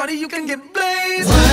Shorty, you can get blazed.